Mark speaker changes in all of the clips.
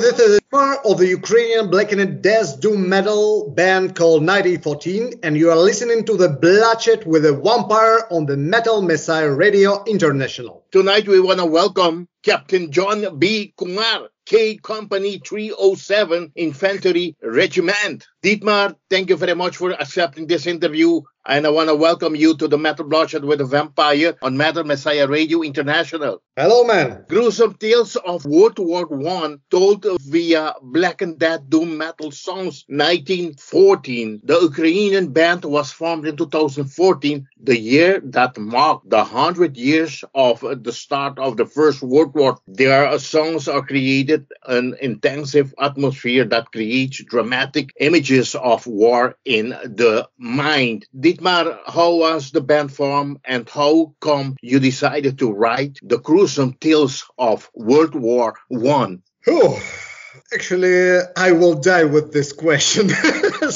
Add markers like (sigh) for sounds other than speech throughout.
Speaker 1: Hi, this is part of the Ukrainian blackened death doom metal band called 1914, and you are listening to the Bloodshed with a Vampire on the Metal Messiah Radio International.
Speaker 2: Tonight we want to welcome Captain John B. Kumar, K Company 307 Infantry Regiment. Ditmar, thank you very much for accepting this interview. And I want to welcome you to the Metal Bloodshed with a Vampire on Metal Messiah Radio International.
Speaker 1: Hello, man.
Speaker 2: Gruesome tales of World War One told via Black and Death Doom Metal Songs 1914. The Ukrainian band was formed in 2014, the year that marked the 100 years of the start of the First World War. Their songs are created an intensive atmosphere that creates dramatic images of war in the mind. Ditmar, how was the band formed and how come you decided to write the gruesome tales of World War One?
Speaker 1: Oh, actually, I will die with this question (laughs)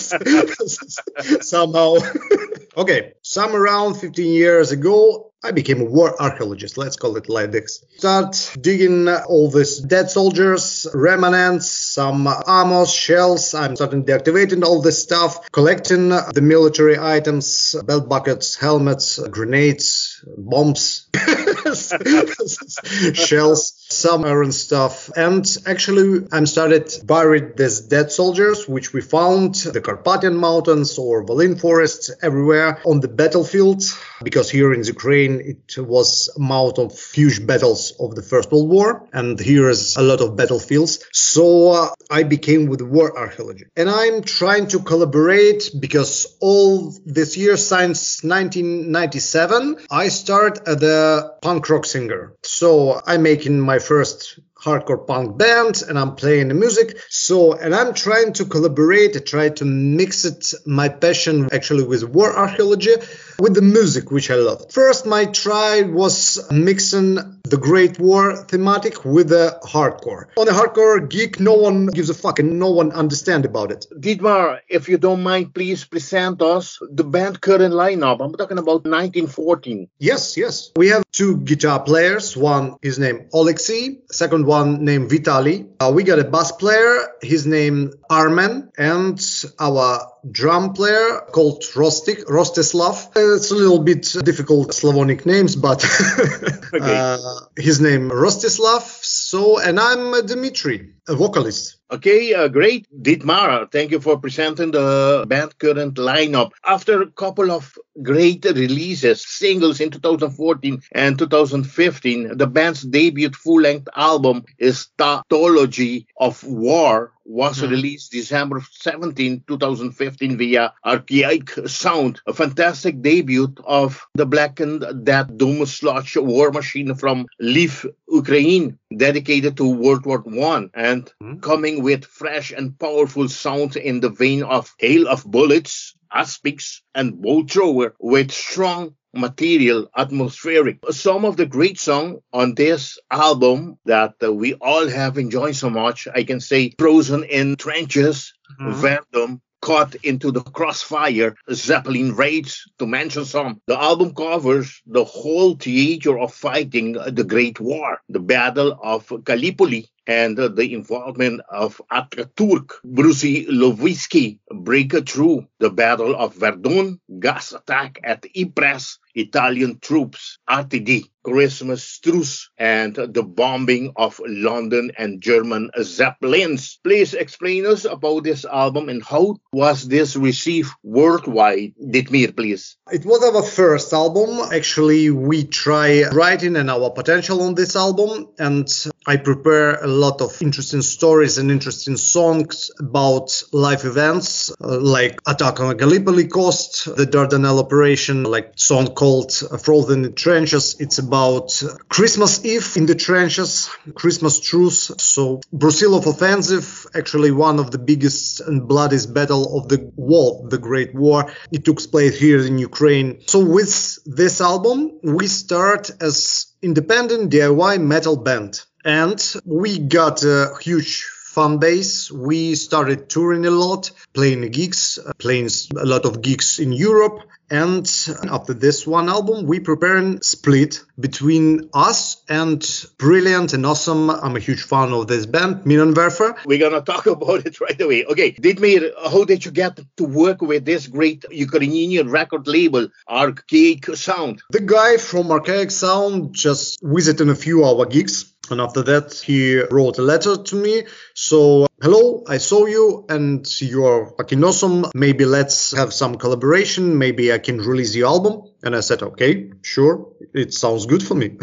Speaker 1: somehow. (laughs) okay, some around 15 years ago, I became a war archaeologist, let's call it like this. Start digging all these dead soldiers, remnants, some armor, shells. I'm starting deactivating all this stuff, collecting the military items, belt buckets, helmets, grenades, bombs, (laughs) (laughs) shells, some iron stuff. And actually, I'm started buried these dead soldiers, which we found the Carpathian Mountains or Volyn forests everywhere on the battlefield, because here in Ukraine it was a mouth of huge battles of the First World War, and here is a lot of battlefields. So uh, I became with war archaeology, and I'm trying to collaborate because all this year since 1997 I start as a punk rock singer. So I'm making my first hardcore punk band and I'm playing the music. So, and I'm trying to collaborate, I try to mix it, my passion actually with war archaeology with the music, which I love. First, my try was mixing the Great War thematic with the hardcore. On the hardcore geek, no one gives a fuck and no one understand about it.
Speaker 2: Ditmar, if you don't mind, please present us the band current lineup. I'm talking about 1914.
Speaker 1: Yes, yes. We have two guitar players. One is named Alexei, second one named Vitali. Uh, we got a bass player, his name Armen, and our drum player called Rostik, Rostislav. It's a little bit difficult Slavonic names, but (laughs) okay. uh, his name Rostislav. So, and I'm Dmitry, a vocalist.
Speaker 2: Okay, uh, great. Ditmar, thank you for presenting the band current lineup. After a couple of great releases, singles in 2014 and 2015, the band's debut full-length album is Eschatology of War was mm. released December 17, 2015 via Archaic Sound, a fantastic debut of the blackened Death Doom Sludge war machine from Lviv, Ukraine, dedicated to World War One and mm. coming with fresh and powerful sound in the vein of Hail of Bullets, Asphyx, and Bolt Thrower with strong material, atmospheric. Some of the great songs on this album that uh, we all have enjoyed so much, I can say Frozen in Trenches, mm-hmm. Caught into the Crossfire, Zeppelin Raids, to mention some. The album covers the whole theater of fighting the Great War, the Battle of Gallipoli, and the involvement of Ataturk, Brusilowski, breakthrough, the Battle of Verdun, gas attack at Ypres, Italian troops, RTD, Christmas truce, and the bombing of London and German Zeppelins. Please explain us about this album and how was this received worldwide? Ditmar, please.
Speaker 1: It was our first album. Actually, we try writing and our potential on this album, and I prepare lot of interesting stories and interesting songs about life events, uh, like attack on Gallipoli coast, the Dardanelles operation, like song called Frozen in Trenches. It's about Christmas Eve in the trenches, Christmas truce. So Brusilov offensive, actually one of the biggest and bloodiest battle of the war, the Great War. It took place here in Ukraine. So with this album, we start as independent DIY metal band and we got a huge fan base. We started touring a lot, playing gigs, playing a lot of gigs in Europe. And after this one album, we preparing split between us and brilliant and awesome. I'm a huge fan of this band, Minenwerfer.
Speaker 2: We're gonna talk (laughs) about it right away. Okay, Ditmar, how did you get to work with this great Ukrainian record label, Archaic Sound?
Speaker 1: The guy from Archaic Sound just visited a few of our gigs and after that, he wrote a letter to me. So, hello, I saw you and you're fucking awesome. Maybe let's have some collaboration. Maybe I can release the album. And I said, okay, sure. It sounds good for me. (laughs)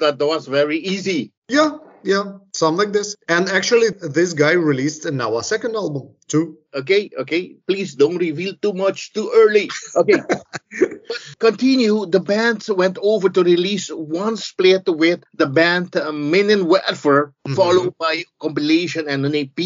Speaker 2: that was very easy.
Speaker 1: Yeah, yeah, something like this. And actually, this guy released now a second album too.
Speaker 2: Okay, okay. Please don't reveal too much too early. Okay. (laughs) continue. The band went over to release one split with the band uh, Minenwerfer, mm-hmm. followed by compilation and an EP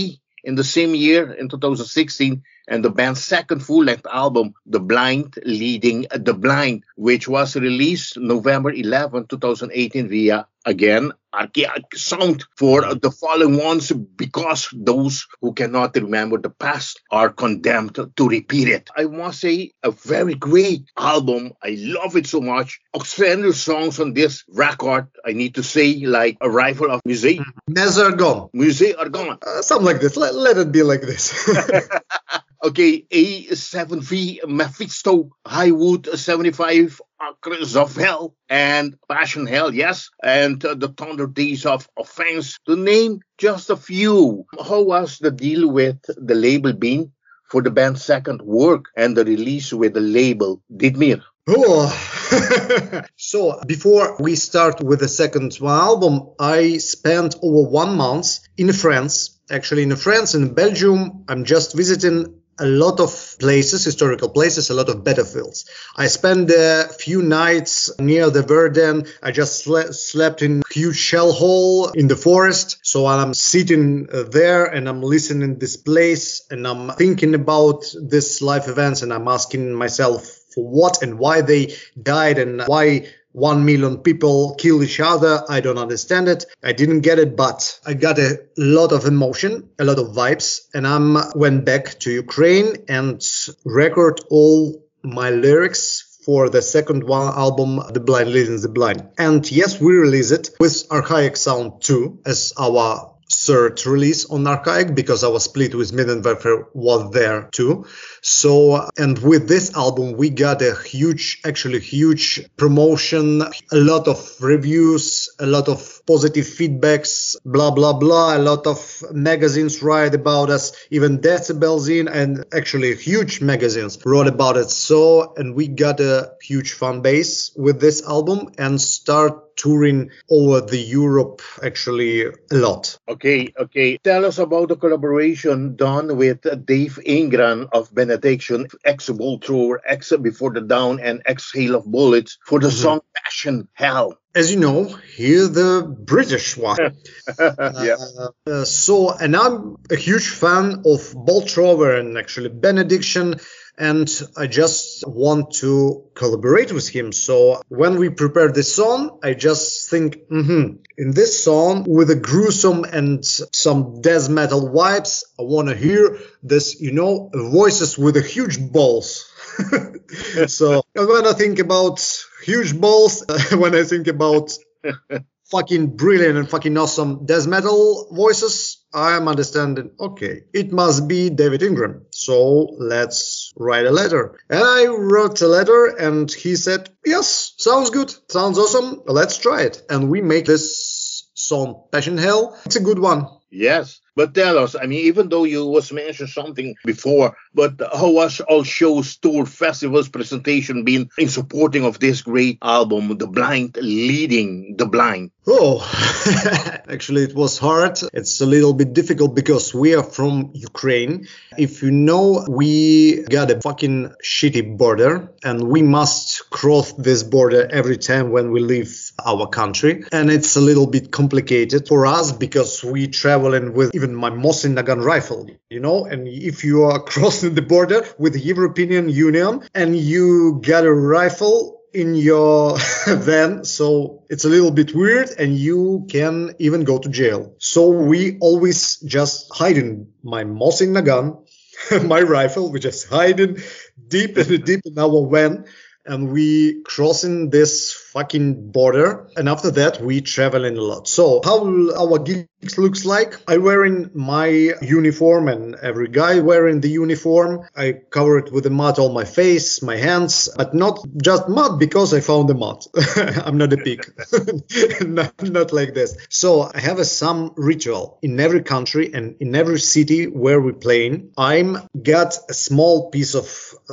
Speaker 2: in the same year in 2016 and the band's second full-length album the blind leading the blind which was released november 11 2018 via again archaic sound for the fallen ones because those who cannot remember the past are condemned to repeat it. I must say, a very great album. I love it so much. Outstanding songs on this record, I need to say, like A Rifle of Musée.
Speaker 1: Never gone.
Speaker 2: Musée are gone.
Speaker 1: Uh, something like this. Let, let it be like this. (laughs)
Speaker 2: okay, A7V Mephisto, Highwood 75 Acres of Hell and Passchenhell, yes, and uh, the Thunder Days of Offense, to name just a few. How was the deal with the label been for the band's second work and the release with the label Ditmar?
Speaker 1: Oh. (laughs) so before we start with the second album, I spent over one month in France. Actually, in France, in Belgium, I'm just visiting a lot of places, historical places, a lot of battlefields. I spent a few nights near the Verdun. I just sle- slept in a huge shell hole in the forest. So I'm sitting uh, there and I'm listening this place and I'm thinking about this life events and I'm asking myself for what and why they died and why 1 million people kill each other. I don't understand it. I didn't get it, but I got a lot of emotion, a lot of vibes, and I went back to Ukraine and record all my lyrics for the second one album, The Blind Leading the Blind. And yes, we release it with Archaic Sound 2 as our third release on Archaic because our split with Minenwerfer was there too. So, and with this album, we got a huge, actually huge promotion, a lot of reviews, a lot of positive feedbacks, blah, blah, blah. A lot of magazines write about us, even Decibels in and actually huge magazines wrote about it. So, and we got a huge fan base with this album and start touring over the Europe actually a lot.
Speaker 2: Okay, okay. Tell us about the collaboration done with Dave Ingram of Benediction, ex Thrower, ex Before the Down, and ex Hail of Bullets for the mm-hmm. song Passchenhell.
Speaker 1: As you know, here's the British one. (laughs)
Speaker 2: yeah.
Speaker 1: Uh, uh, so, and I'm a huge fan of Bolt Thrower and actually Benediction and I just want to collaborate with him. So when we prepare this song, I just think, mm-hmm, in this song with a gruesome and some death metal vibes, I want to hear this, you know, voices with a huge balls. (laughs) so when I think about huge balls, (laughs) when I think about (laughs) fucking brilliant and fucking awesome death metal voices, I am understanding, okay, it must be David Ingram. So let's write a letter. And I wrote a letter and he said, yes, sounds good. Sounds awesome. Let's try it. And we make this song Passchenhell. It's a good one.
Speaker 2: Yes. But tell us, I mean, even though you was mentioned something before, but how was all shows, tour, festivals, presentation been in supporting of this great album, The Blind, leading The Blind?
Speaker 1: Oh, (laughs) actually, it was hard. It's a little bit difficult because we are from Ukraine. If you know, we got a fucking shitty border and we must cross this border every time when we leave our country. And it's a little bit complicated for us because we traveling with even my Mosin Nagant rifle, you know, and if you are (laughs) crossing the border with the European Union and you got a rifle in your (laughs) van, so it's a little bit weird and you can even go to jail. So we always just hiding my Mosin Nagant (laughs) my rifle, which is hiding deep and deep in our van and we crossing this fucking border. And after that we traveling a lot. So how our gigs looks like i wearing my uniform and every guy wearing the uniform. I cover it with the mud on my face my hands but not just mud because i found the mud. (laughs) I'm not a pig. (laughs) Not, not like this. So i have a some ritual. In every country and in every city where we playing i'm got a small piece of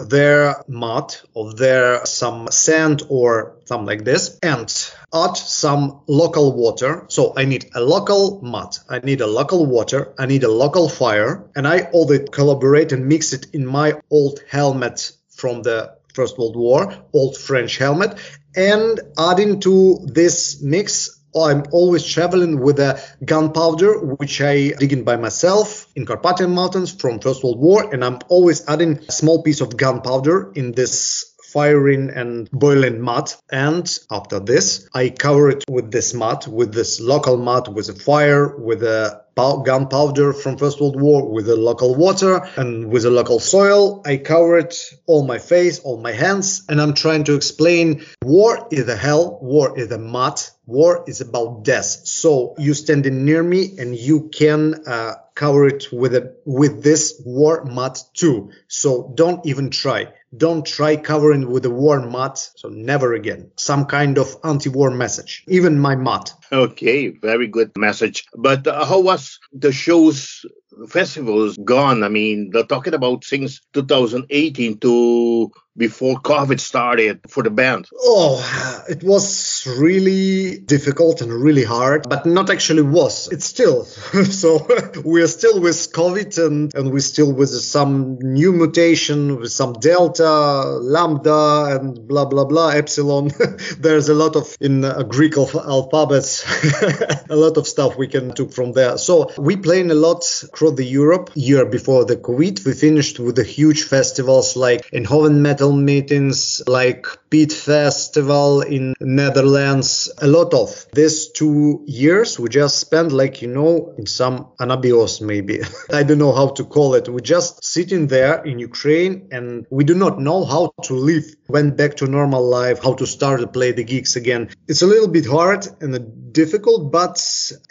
Speaker 1: their mud of their some sand or something like this. And add some local water. So i need a local mud i need a local water i need a local fire and i all the collaborate and mix it in my old helmet from the first world war old french helmet and adding to this mix I'm always traveling with a gunpowder, which I dig in by myself in Carpathian Mountains from First World War, and I'm always adding a small piece of gunpowder in this firing and boiling mud. And after this, I cover it with this mud, with this local mud, with a fire, with a gunpowder from First World War, with the local water and with the local soil. I cover it all my face, all my hands, and I'm trying to explain war is a hell, war is a mud, war is about death. So you standing near me and you can uh, cover it with a with this war mud too. So don't even try don't try covering with a war mat. So never again. Some kind of anti-war message. Even my mat.
Speaker 2: Okay, very good message. But uh, how was the show's festivals gone? I mean, they're talking about since 2018 to before COVID started for the band?
Speaker 1: Oh, it was really difficult and really hard, but not actually was. It's still. (laughs) so we're still with COVID and, and we're still with some new mutation, with some Delta, Lambda, and blah, blah, blah, Epsilon. (laughs) There's a lot of, in uh, Greek of alphabets, (laughs) a lot of stuff we can took from there. So we playing a lot across the Europe year before the COVID. We finished with the huge festivals like Eindhoven Metal metal meetings like Beat Festival in Netherlands. A lot of these two years we just spent like, you know, in some anabios maybe. (laughs) I don't know how to call it. We just sitting there in Ukraine and we do not know how to live. Went back to normal life, how to start to play the gigs again. It's a little bit hard and difficult, but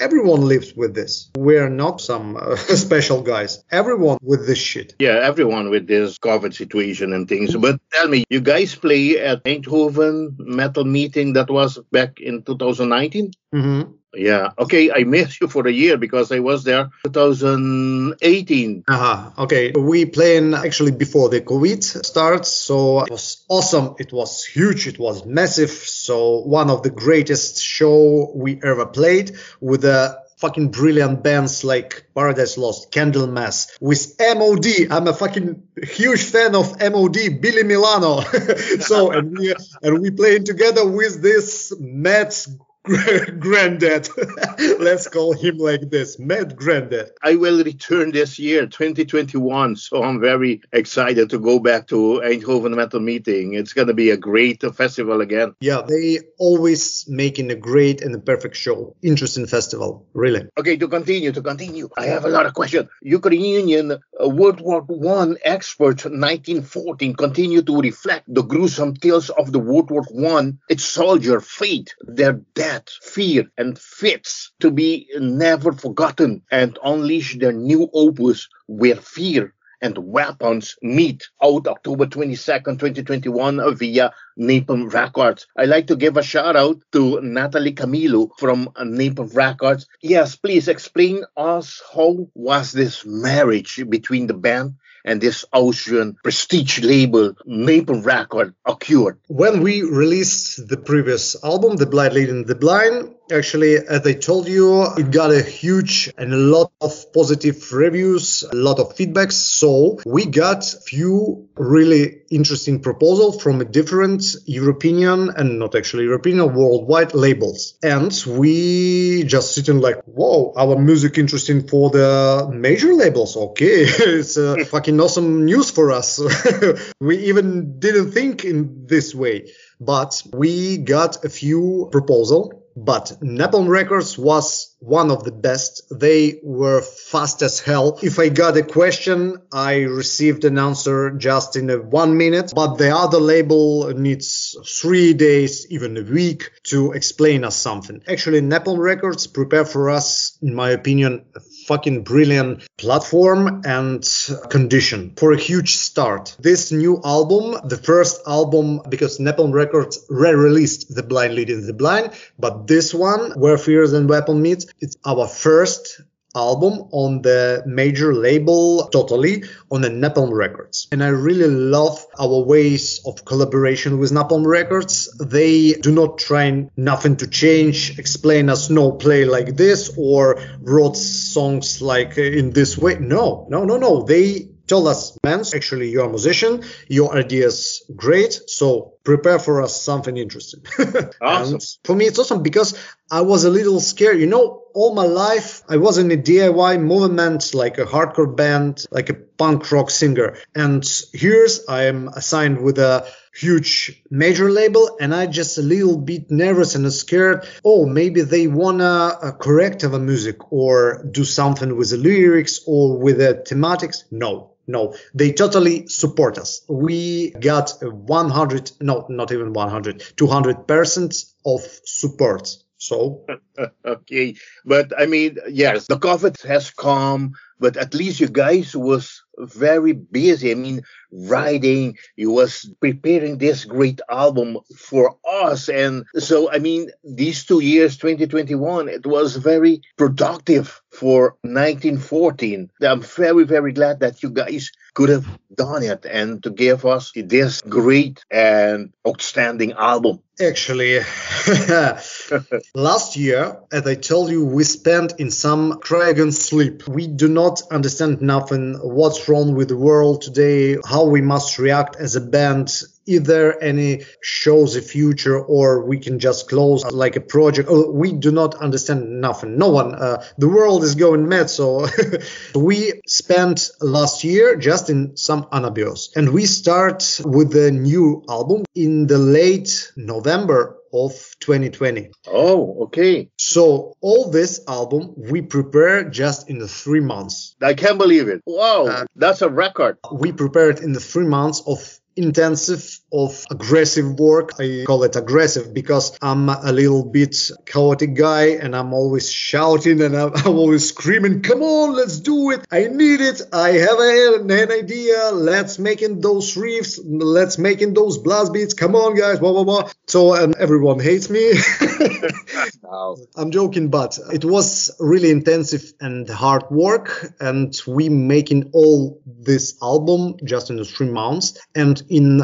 Speaker 1: everyone lives with this. We're not some uh, (laughs) special guys. Everyone with this shit.
Speaker 2: Yeah, everyone with this COVID situation and things. But tell me, you guys play at Eindhoven Metal Meeting that was back in 2019?
Speaker 1: Mm-hmm.
Speaker 2: Yeah. Okay. I missed you for a year because I was there 2018.
Speaker 1: Uh-huh. Okay. We playing actually before the COVID starts. So it was awesome. It was huge. It was massive. So one of the greatest show we ever played with a fucking brilliant bands like Paradise Lost, Candlemass, with MOD. I'm a fucking huge fan of MOD, Billy Milano. (laughs) so and we and we playing together with this Matt granddad. (laughs) Let's call him like this, Mad Granddad.
Speaker 2: I will return this year, 2021, so I'm very excited to go back to Eindhoven Metal Meeting. It's going to be a great festival again.
Speaker 1: Yeah, they always making a great and a perfect show. Interesting festival, really.
Speaker 2: Okay, to continue, to continue. I have a lot of questions. Ukrainian uh, World War One expert 1914 continue to reflect the gruesome tales of the World War One, its soldier fate, their death fear, and fits to be never forgotten and unleash their new opus where fear and weapons meet out October 22nd, 2021 via Napalm Records. I'd like to give a shout out to Natalie Camilo from Napalm Records. Yes, please explain us how was this marriage between the band and this Austrian prestige label, Napalm Record, occurred?
Speaker 1: When we released the previous album, The Blind Leading the Blind, actually, as I told you, it got a huge and a lot of positive reviews, a lot of feedbacks. So we got few really interesting proposals from different European and not actually European, worldwide labels. And we just sitting like, whoa, our music interesting for the major labels. Okay, (laughs) it's a (laughs) fucking awesome news for us. (laughs) we even didn't think in this way, but we got a few proposal but Napalm Records was one of the best. They were fast as hell. If I got a question, I received an answer just in one minute, but the other label needs three days, even a week to explain us something. Actually, Napalm Records prepare for us, in my opinion, fucking brilliant platform and condition for a huge start. This new album, the first album, because Napalm Records re-released The Blind Leading the Blind, but this one, Where Fears and Weapon Meets, it's our first album on the major label totally on the Napalm Records. And I really love our ways of collaboration with Napalm Records. They do not try nothing to change, explain us no play like this or wrote songs like uh, in this way. No, no, no, no. They tell us, man, actually you're a musician, your idea's great, so prepare for us something interesting. (laughs)
Speaker 2: awesome.
Speaker 1: for me, it's awesome because I was a little scared. You know, all my life I was in a DIY movement, like a hardcore band, like a punk rock singer. And here's I am assigned with a huge major label and I just a little bit nervous and scared. Oh, maybe they wanna uh, correct our music or do something with the lyrics or with the thematics. No, no, they totally support us. We got 100, no, not even 100, 200 percent of support. So, (laughs)
Speaker 2: okay, but I mean, yes, the COVID has come, but at least you guys was very busy. I mean, writing, you was preparing this great album for us. And so, I mean, these two years, 2021, it was very productive for 1914. I'm very, very glad that you guys could have done it and to give us this great and outstanding album.
Speaker 1: Actually, (laughs) last year, as I told you, we spent in some cryogen sleep. We do not understand nothing. What's wrong with the world today? How we must react as a band either any shows a future or we can just close like a project oh, we do not understand nothing no one uh, the world is going mad so (laughs) we spent last year just in some anabios and we start with the new album in the late november of 2020.
Speaker 2: Oh, okay.
Speaker 1: So all this album we prepare just in the three months.
Speaker 2: I can't believe it. Wow, uh, that's a record.
Speaker 1: We prepared in the three months of intensive of aggressive work. I call it aggressive because I'm a little bit chaotic guy and I'm always shouting and I'm, (laughs) I'm always screaming, come on, let's do it. I need it. I have a, an idea. Let's making those riffs. Let's making those blast beats. Come on, guys. Blah, blah, blah. So and everyone hates me. (laughs) (laughs) I'm joking, but it was really intensive and hard work. And we making all this album just in three months. And in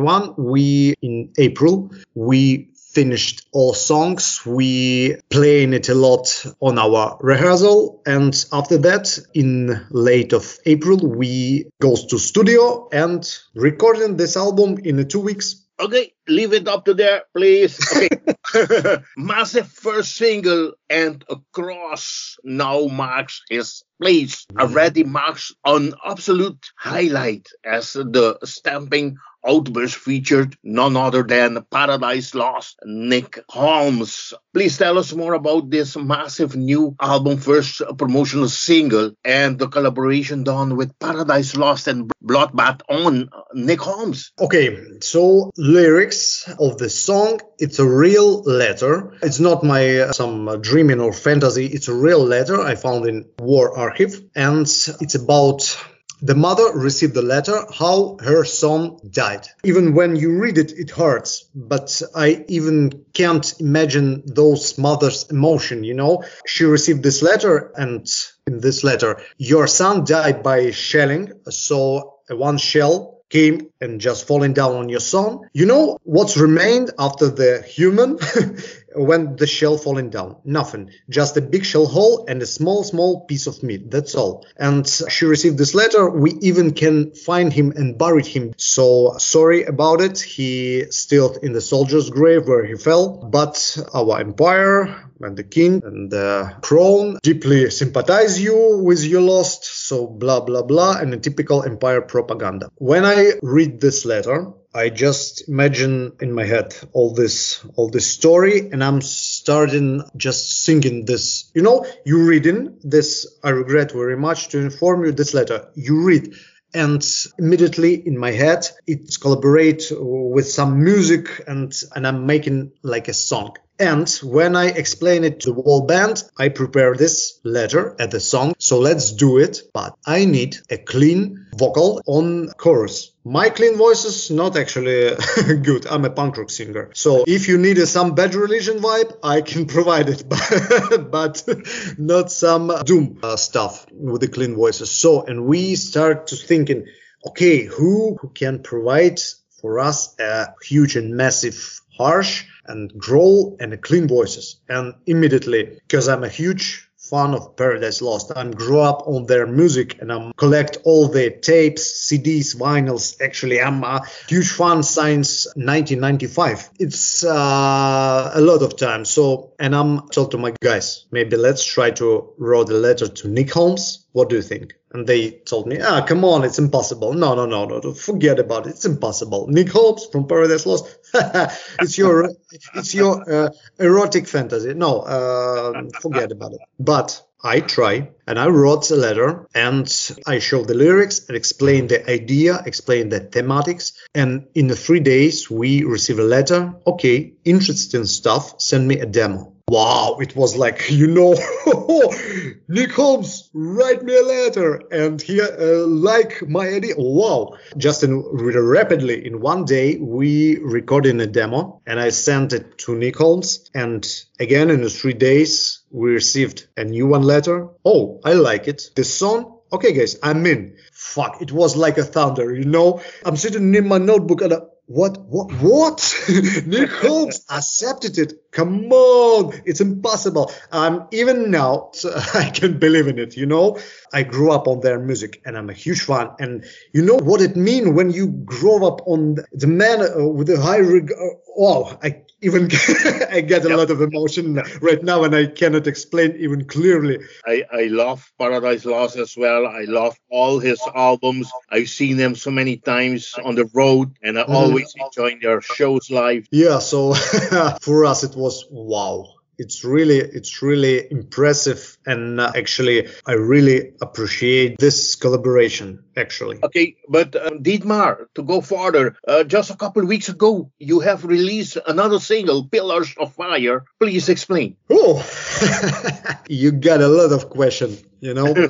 Speaker 1: 2021, we, in April, we finished all songs. We playing it a lot on our rehearsal. And after that, in late of April, we goes to studio and recording this album in two weeks.
Speaker 2: Okay, leave it up to there, please. Okay. (laughs) Massive first single and a Cross now marks his place. Already mm-hmm. marks an absolute highlight as the stamping Outburst featured none other than Paradise Lost, Nick Holmes. Please tell us more about this massive new album, first promotional single, and the collaboration done with Paradise Lost and Bloodbath on Nick Holmes.
Speaker 1: Okay, so lyrics of the song, it's a real letter. It's not my uh, some dreaming or fantasy. It's a real letter I found in War Archive, and it's about the mother received the letter how her son died. Even when you read it, it hurts. But I even can't imagine those mother's emotion, you know? She received this letter and in this letter, your son died by shelling. So one shell came and just falling down on your son. You know what's remained after the human (laughs) when the shell falling down? Nothing. Just a big shell hole and a small, small piece of meat. That's all. And she received this letter. We even can find him and buried him. So sorry about it. He still in the soldier's grave where he fell. But our empire and the king and the crown deeply sympathize you with your lost. So blah, blah, blah. And a typical empire propaganda. When I read this letter, I just imagine in my head all this all this story, and I'm starting just singing this. You know, you reading this. I regret very much to inform you this letter. You read and immediately in my head it's collaborate with some music and and i'm making like a song and when I explain it to the whole band, I prepare this letter at the song. So let's do it. But I need a clean vocal on chorus. My clean voice is not actually (laughs) good. I'm a punk rock singer. So if you need some bad religion vibe, I can (laughs) provide it, (laughs) but, not some doom uh, stuff with the clean voices. So, and we start to thinking, okay, who, who can provide for us a huge and massive harsh and growl and clean voices. And immediately, because I'm a huge fan of Paradise Lost. I grew up on their music and I collect all the tapes, CDs, vinyls. Actually, I'm a huge fan since 1995. It's uh, a lot of time. So, and I'm told to my guys, maybe let's try to write a letter to Nick Holmes. What do you think? And they told me, ah, come on, it's impossible. No, no, no, no, forget about it. It's impossible. Nick Holmes from Paradise Lost. (laughs) it's your, it's your uh, erotic fantasy. No, uh, forget about it. But I try and I wrote a letter and I showed the lyrics and explained the idea, explained the thematics. And in the three days, we received a letter. Okay, interesting stuff. Send me a demo. Wow, it was like, (laughs) you know, (laughs) Nick Holmes, write me a letter and he uh, like my idea. Wow. Just in really rapidly, in one day, we recorded a demo and I sent it to Nick Holmes. And again, in three days, we received a new one letter. Oh, I like it. The song okay guys i'm in fuck it was like a thunder you know i'm sitting in my notebook and I, what? What? What? (laughs) Nick (laughs) Holmes accepted it. Come on, it's impossible. Um, even now, (laughs) I can believe in it. You know, I grew up on their music, and I'm a huge fan. And you know what it means when you grow up on the man uh, with a high regard. Uh, oh, I even (laughs) I get a yep. lot of emotion right now, and I cannot explain even clearly.
Speaker 2: I, I love Paradise Lost as well. I love all his albums. I've seen them so many times on the road, and I mm. always enjoy their shows live.
Speaker 1: Yeah, so (laughs) for us it was wow it's really it's really impressive and uh, actually i really appreciate this collaboration actually.
Speaker 2: Okay but um, ditmar to go further uh, just a couple weeks ago you have released another single pillars of fire. Please explain.
Speaker 1: Oh (laughs) you got a lot of questions you know? (laughs)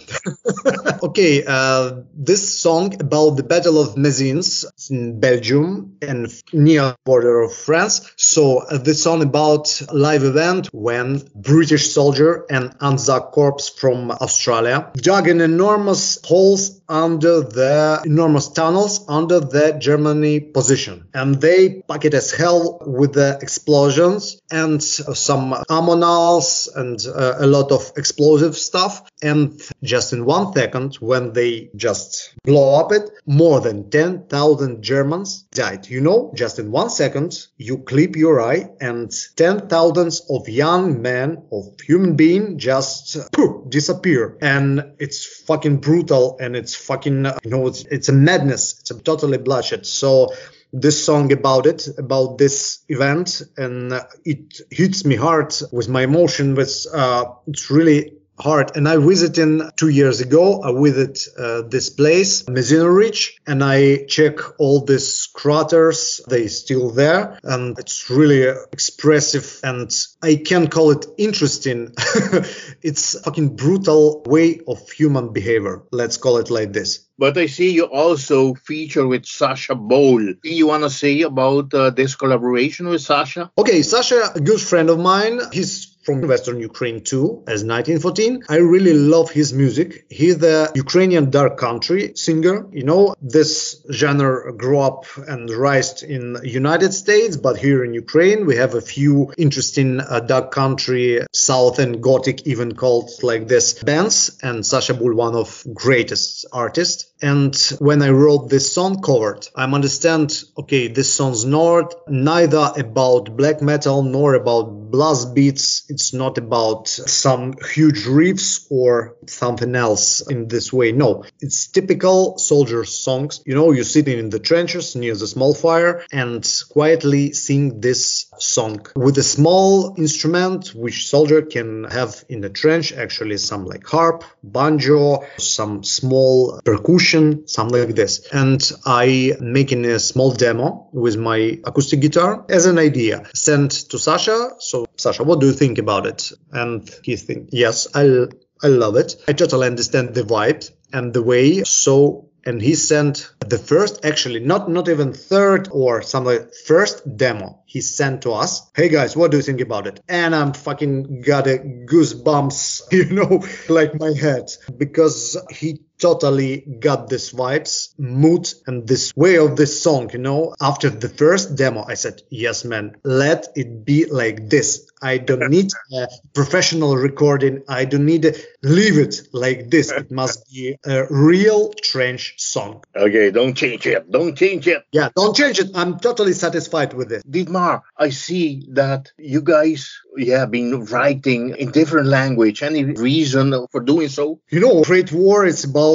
Speaker 1: Okay uh, this song about the battle of Messines in belgium and near border of france. So uh, this song about live event when british soldier and anzac corps from australia dug in enormous holes under the enormous tunnels under the germany position and they pack it as hell with the explosions and some ammonals and uh, a lot of explosive stuff and just in one second, when they just blow up it, more than 10,000 Germans died. You know, just in one second, you clip your eye and 10,000s of young men, of human being just poof, disappear. And it's fucking brutal and it's fucking, you know, it's, it's a madness. It's a totally bloodshed. So, this song about it, about this event, and it hits me hard with my emotion. But uh, it's really hard. And I visited two years ago. I visited uh, this place, Messines Ridge, and I check all these craters. They still there, and it's really expressive. And I can call it interesting. (laughs) it's fucking brutal way of human behavior. Let's call it like this.
Speaker 2: But I see you also feature with Sasha Boole. You want to say about uh, this collaboration with Sasha?
Speaker 1: Okay, Sasha, a good friend of mine. He's from Western Ukraine too, as 1914. I really love his music. He's the Ukrainian dark country singer. You know, this genre grew up and raised in United States, but here in Ukraine we have a few interesting uh, dark country, southern gothic even called like this bands, and Sasha Boole one of greatest artists. And when I wrote this song covered, I understand, okay, this song's not neither about black metal nor about blast beats. It's not about some huge riffs or something else in this way. No, it's typical soldier songs. You know, you're sitting in the trenches near the small fire and quietly sing this song with a small instrument which soldier can have in the trench actually some like harp banjo some small percussion something like this and i making a small demo with my acoustic guitar as an idea sent to sasha so sasha what do you think about it and he think yes i I love it. I totally understand the vibe and the way. So and he sent the first actually not not even third or something uh, first demo he sent to us. Hey guys what do you think about it? And i'm fucking got a goosebumps (laughs) you know (laughs) like my head. Because he totally got this vibes, mood, and this way of this song, you know. After the first demo, I said, yes, man, let it be like this. I don't (laughs) need a professional recording. I don't need to leave it like this. It must be a real trench song.
Speaker 2: Okay, don't change it. Don't change it.
Speaker 1: Yeah, don't change it. I'm totally satisfied with it.
Speaker 2: Ditmar, I see that you guys yeah, been writing in different language. Any reason for doing so?
Speaker 1: You know, Great War is about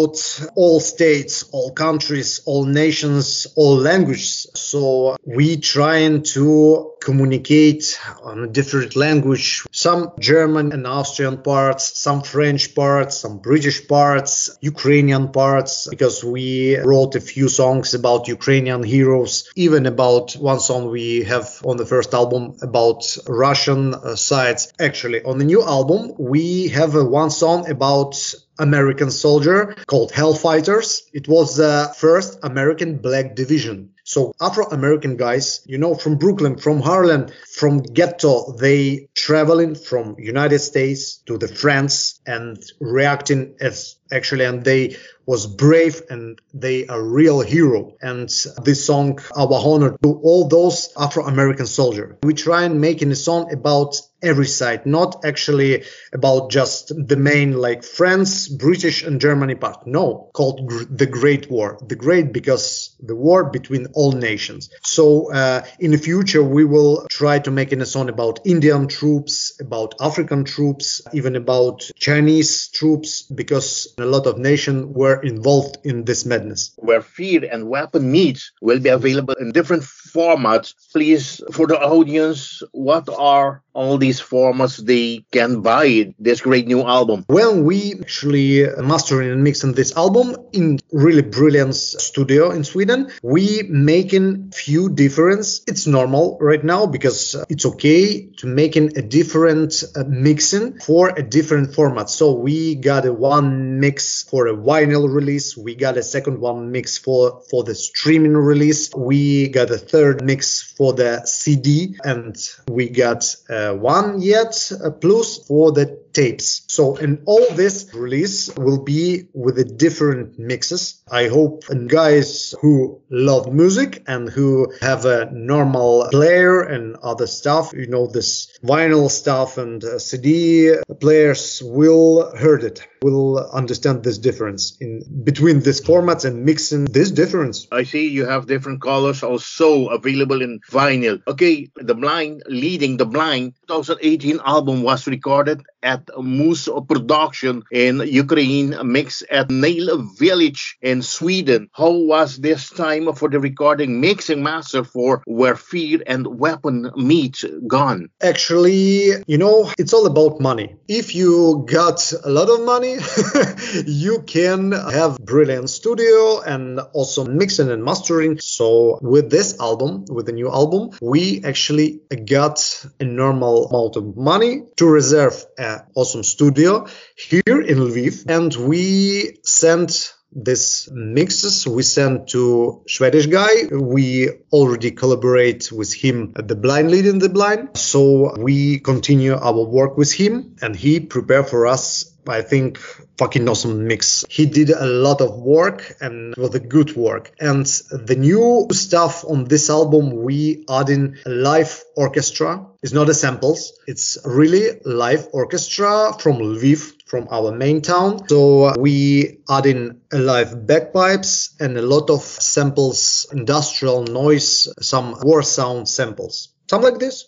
Speaker 1: all states, all countries, all nations, all languages. So we trying to communicate on a different language. Some German and Austrian parts, some French parts, some British parts, Ukrainian parts, because we wrote a few songs about Ukrainian heroes, even about one song we have on the first album about Russian uh, sides. Actually, on the new album, we have uh, one song about American soldier called Hellfighters. It was the first American Black Division. So Afro-American guys, you know, from Brooklyn, from Harlem, from ghetto, they traveling from United States to the France and reacting as actually, and they was brave and they a real hero. And this song, our honor to all those Afro-American soldiers. We try and making a song about every side, not actually about just the main like France, British and Germany part. No, called gr- the Great War. The Great because the war between all nations. So uh, in the future, we will try to make a song about Indian troops, about African troops, even about Chinese troops, because a lot of nations were involved in this madness.
Speaker 2: Where fear and weapon meets will be available in different formats. Please, for the audience, what are all these formats they can buy this great new album?
Speaker 1: When we actually mastering and mixing this album in really brilliant studio in Sweden, we making few difference. It's normal right now because it's okay to making a different uh, mixing for a different format. So we got a one mix for a vinyl release. We got a second one mix for, for the streaming release. We got a third mix for the CD and we got uh, one yet uh, plus for the tapes. So in all this release will be with the different mixes. I hope and guys who love music and who have a normal player and other stuff, you know, this vinyl stuff and uh, CD players will heard it, will understand this difference in between these formats and mixing this difference.
Speaker 2: I see you have different colors also available in vinyl. Okay, The Blind, Leading the Blind 2018 album was recorded at Moose Production in Ukraine, mixed at Nail Village in Sweden. How was this time for the recording mixing master for Where Fear and Weapon Meet gone?
Speaker 1: Actually, you know, it's all about money. If you got a lot of money, (laughs) you can have brilliant studio and also mixing and mastering. So with this album, with the new album, we actually got a normal amount of money to reserve Uh, awesome studio here in Lviv. And we sent this mixes we sent to Swedish guy. We already collaborate with him at the blind leading the blind. So we continue our work with him and he prepare for us I think fucking awesome mix. He did a lot of work and was a good work. And the new stuff on this album, we add in a live orchestra. It's not a samples. It's really live orchestra from Lviv, from our main town. So we add in a live bagpipes and a lot of samples, industrial noise, some war sound samples. Something like this.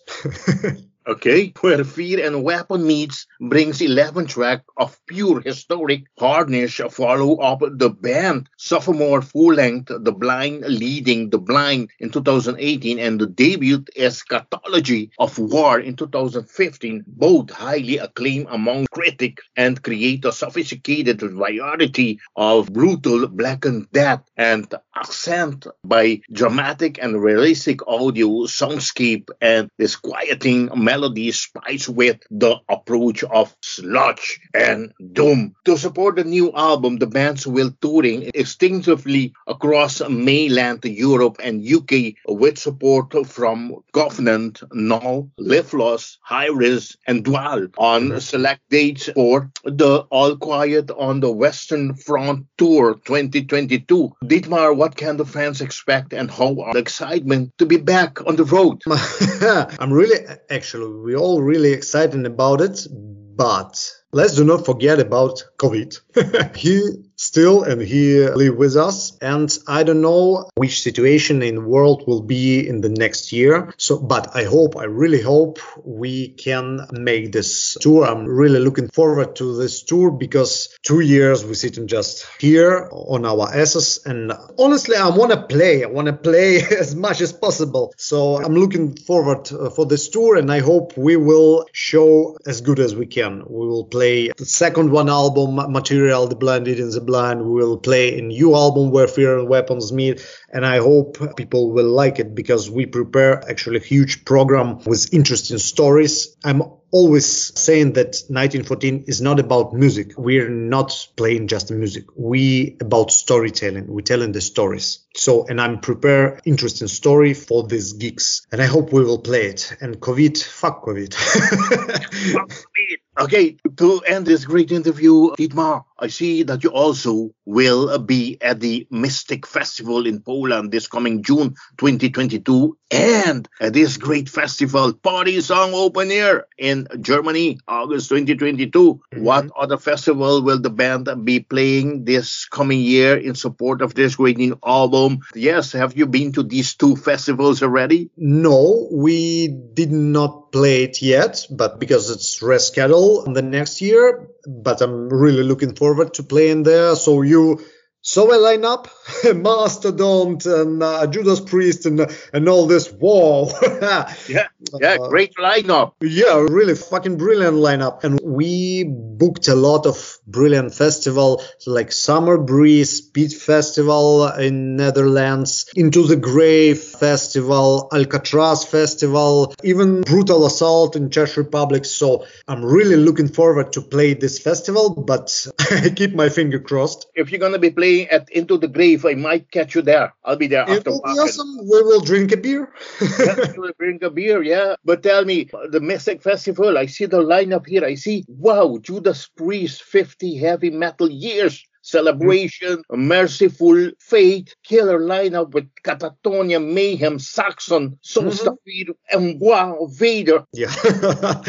Speaker 1: (laughs)
Speaker 2: Okay, where Fear and Weapon meets brings 11 track of pure historic hardness follow up the band sophomore full length The Blind leading The Blind in 2018 and the debut Eschatology of War in 2015 both highly acclaimed among critics and create a sophisticated variety of brutal blackened death and accent by dramatic and realistic audio soundscape and disquieting melody spiced with the approach of sludge and doom. To support the new album, the bands will touring extensively across mainland Europe and UK with support from Covenant, Null, Liflos, Hyris, and Dwal on select dates for the All Quiet on the Western Front Tour 2022. Ditmar, what can the fans expect and how are the excitement to be back on the road? (laughs)
Speaker 1: I'm really actually we're all really excited about it, but let's do not forget about COVID. (laughs) still and he live with us. And i don't know which situation in the world will be in the next year. So but i hope i really hope we can make this tour. I'm really looking forward to this tour because two years we sit sitting just here on our asses. And honestly i want to play. I want to play (laughs) as much as possible. So i'm looking forward uh, for this tour and i hope we will show as good as we can. We will play the second one album material the blind leading the blind we will play a new album where fear and weapons meet and i hope people will like it because we prepare actually a huge program with interesting stories. I'm always saying that 1914 is not about music. We're not playing just music. We about storytelling. We're telling the stories. So and i'm prepare interesting story for these gigs and i hope we will play it. And covid. Fuck covid. (laughs)
Speaker 2: Okay, to end this great interview, Ditmar, I see that you also will be at the Mystic Festival in Poland this coming June 2022 and at this great festival, Party.San Open Air in Germany, August 2022. Mm-hmm. What other festival will the band be playing this coming year in support of this great new album? Yes, have you been to these two festivals already?
Speaker 1: No, we did not play it yet, but because it's rescheduled the next year, but I'm really looking forward to playing there. So you so a lineup, (laughs) Mastodon and uh, Judas Priest and and all this wall. (laughs)
Speaker 2: yeah, yeah, uh, great lineup.
Speaker 1: Yeah, really fucking brilliant lineup. And we booked a lot of brilliant festival like Summer Breeze, Speed Festival in Netherlands, Into the Grave Festival, Alcatraz Festival, even Brutal Assault in Czech Republic. So I'm really looking forward to play this festival, but (laughs) I keep my finger crossed.
Speaker 2: If you're gonna be playing at Into the Grave, I might catch you there. I'll be there
Speaker 1: it
Speaker 2: after.
Speaker 1: Will be awesome. We will drink a beer.
Speaker 2: yeah, we'll (laughs) drink a beer, yeah. But tell me, the Mystic Festival, I see the lineup here. I see, wow, Judas Priest, 50 heavy metal years celebration, mm. Mercyful Fate, killer lineup with Katatonia, Mayhem, Saxon, Solstafir, mm-hmm. and wow, Vader.
Speaker 1: Yeah. (laughs)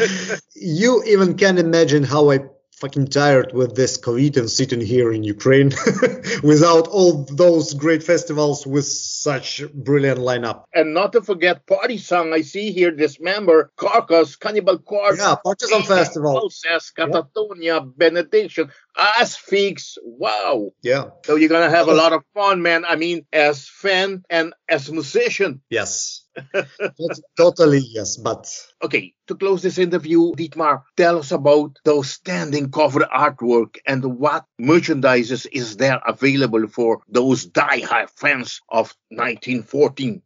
Speaker 1: you even can imagine how I fucking tired with this COVID and sitting here in Ukraine (laughs) without all those great festivals with such brilliant lineup.
Speaker 2: And not to forget Party.San. I see here this member, Carcass, Cannibal Corpse.
Speaker 1: Yeah, Party.San Festival.
Speaker 2: Process, Katatonia, yeah. Benediction, Asphyx. Wow.
Speaker 1: Yeah.
Speaker 2: So you're going to have a oh. lot of fun, man. I mean, as fan and as musician.
Speaker 1: Yes. (laughs) totally yes, but
Speaker 2: okay. To close this interview, Ditmar, tell us about those standing cover artwork and what merchandises is there available for those die-hard fans of 1914.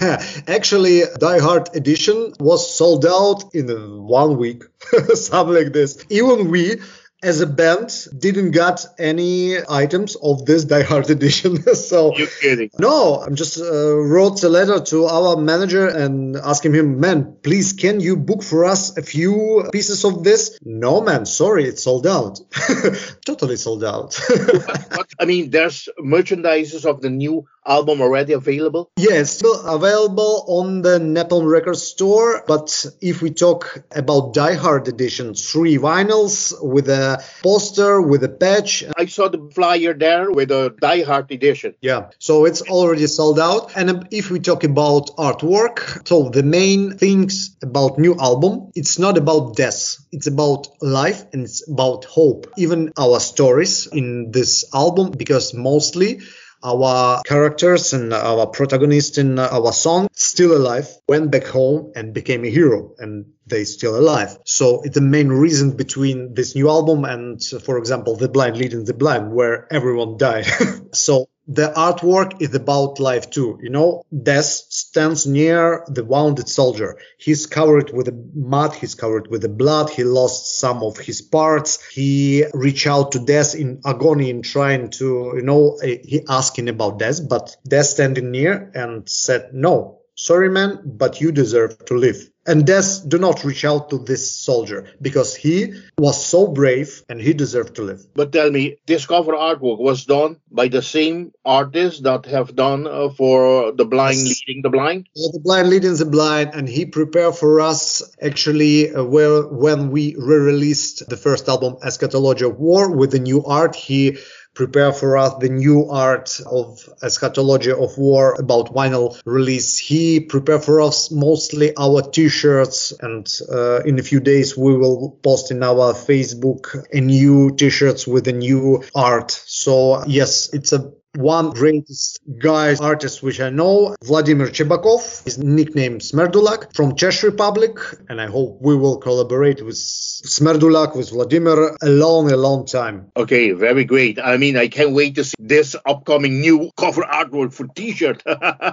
Speaker 2: (laughs)
Speaker 1: Actually, die-hard edition was sold out in one week, (laughs) something like this. Even we as a band didn't got any items of this Die Hard (laughs) edition. so
Speaker 2: you kidding?
Speaker 1: No, I'm just uh, wrote a letter to our manager and asking him, man, please can you book for us a few pieces of this? No, man, sorry, it's sold out. (laughs) totally sold out. (laughs)
Speaker 2: but, but, I mean, there's merchandises of the new album already available?
Speaker 1: Yes, still available on the Napalm Records store. But if we talk about Die Hard edition, three vinyls with a poster, with a patch.
Speaker 2: I saw the flyer there with a Die Hard edition.
Speaker 1: Yeah, so it's already sold out. And if we talk about artwork, so the main things about new album, it's not about death. It's about life and it's about hope. Even our stories in this album, because mostly our characters and our protagonist in our song still alive went back home and became a hero and they still alive. So it's the main reason between this new album and for example the blind leading the blind where everyone died. (laughs) So the artwork is about life too. You know, Death stands near the wounded soldier. He's covered with mud. He's covered with the blood. He lost some of his parts. He reached out to Death in agony in trying to, you know, eh, he asking about Death, but Death standing near and said, no, sorry, man, but you deserve to live. And Death do not reach out to this soldier because he was so brave and he deserved to live.
Speaker 2: But tell me, this cover artwork was done by the same artists that have done uh, for the blind yes. leading the blind?
Speaker 1: Yeah, the blind leading the blind, and he prepared for us actually uh, well when we re-released the first album, Eschatology of War, with the new art. He prepare for us the new art of eschatology of war about vinyl release. He prepared for us mostly our t-shirts and uh, in a few days we will post in our Facebook a new t-shirts with a new art. So yes, it's a one greatest guy artist which I know, Vladimir Chebakov, his nickname Smerdulak from Czech Republic, and I hope we will collaborate with Smerdulak, with Vladimir a long, a long time.
Speaker 2: Okay, very great. I mean, I can't wait to see this upcoming new cover artwork for T-shirt.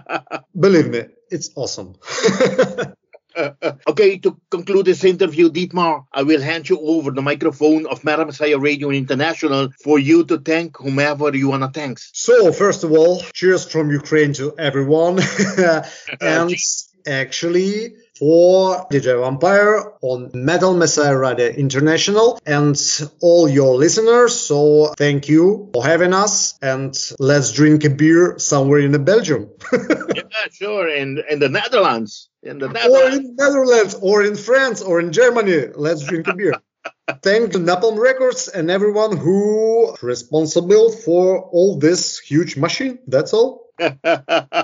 Speaker 2: (laughs)
Speaker 1: Believe me, it's awesome. (laughs) (laughs)
Speaker 2: okay, to conclude this interview, Ditmar, I will hand you over the microphone of Metal Messiah Radio International for you to thank whomever you want to thank.
Speaker 1: So, first of all, cheers from Ukraine to everyone. (laughs) (laughs) Uh, and actually, for DJ Vampire on Metal Messiah Radio International and all your listeners. So thank you for having us and let's drink a beer somewhere in Belgium. (laughs)
Speaker 2: yeah, sure. In, in the Netherlands. In the
Speaker 1: Netherlands. Or in Netherlands or in France or in Germany. Let's drink a beer. (laughs) Thank Napalm Records and everyone who responsible for all this huge machine. That's all. (laughs)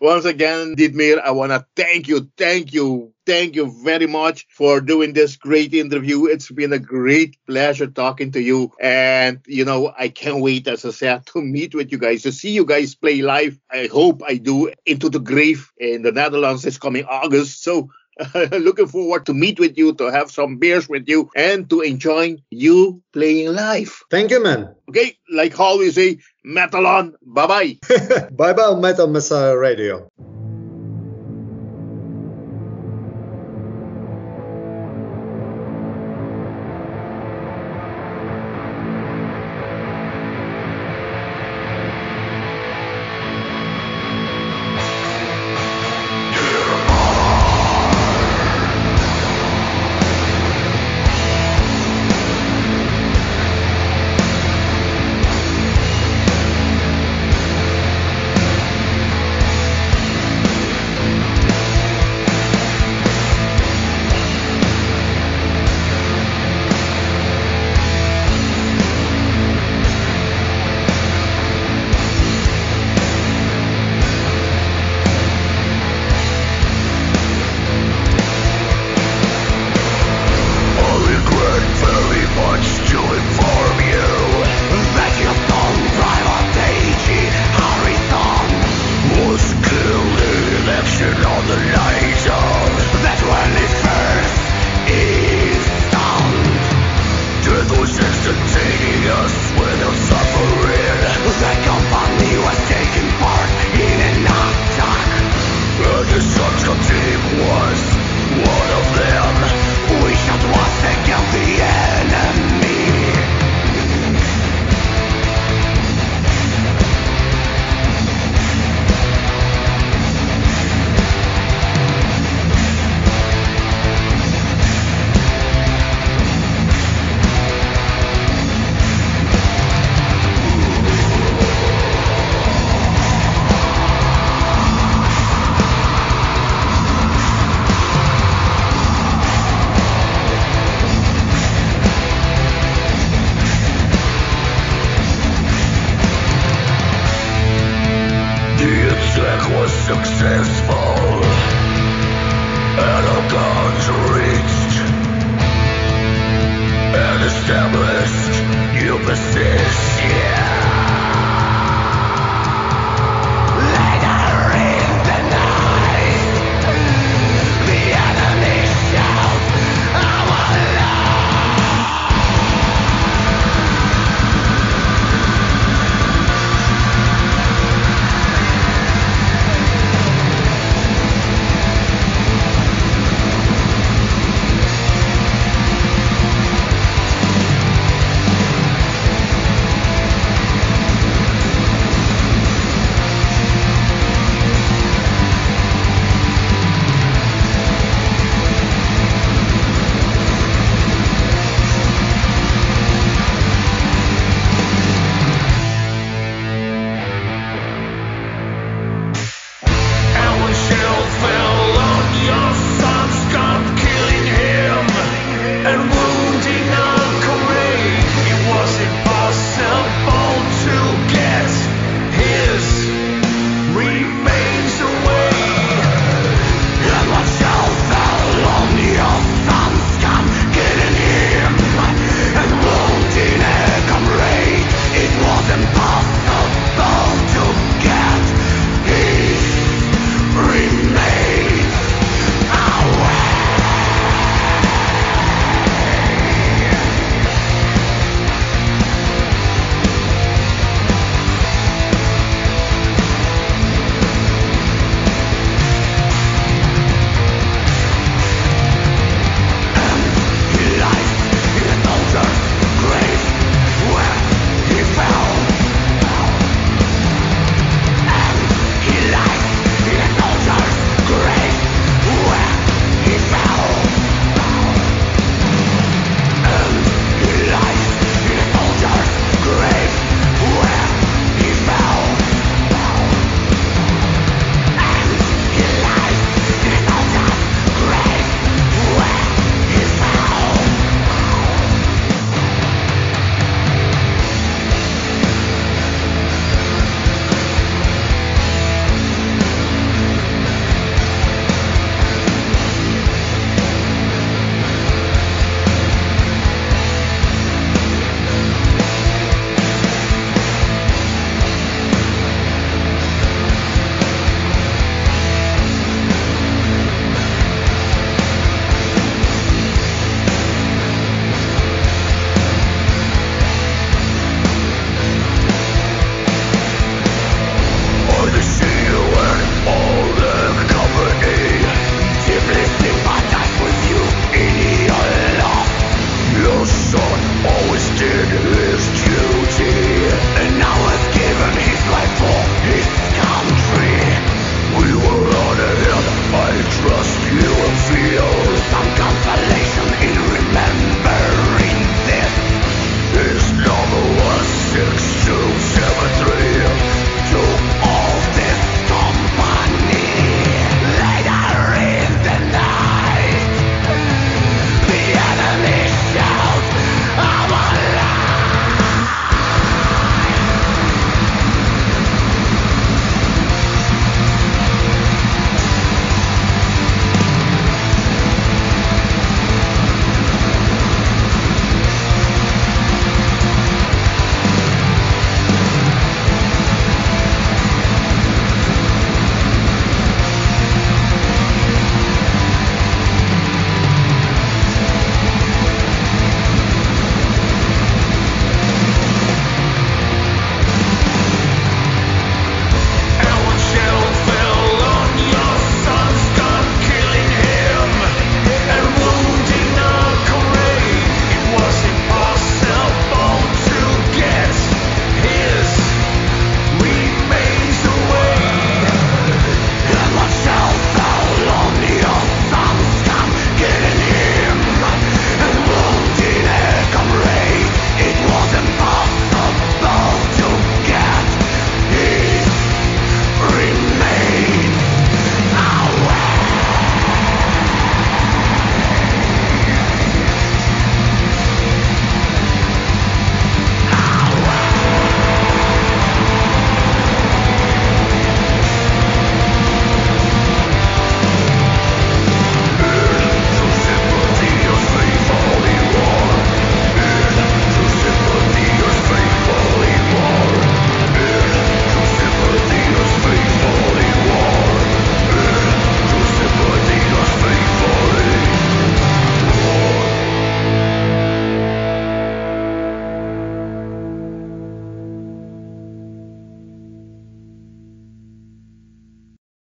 Speaker 2: Once again, Ditmar, I want to thank you, thank you, thank you very much for doing this great interview. It's been a great pleasure talking to you. And, you know, I can't wait, as I said, (laughs) to meet with you guys, to see you guys play live. I hope I do Into the Grave in the Netherlands this coming August. So (laughs) looking forward to meet with you, to have some beers with you, and to enjoy you playing live.
Speaker 1: Thank you, man.
Speaker 2: Okay, like how we say, (laughs) metal on. Bye bye.
Speaker 1: bye bye, Metal Messiah Radio.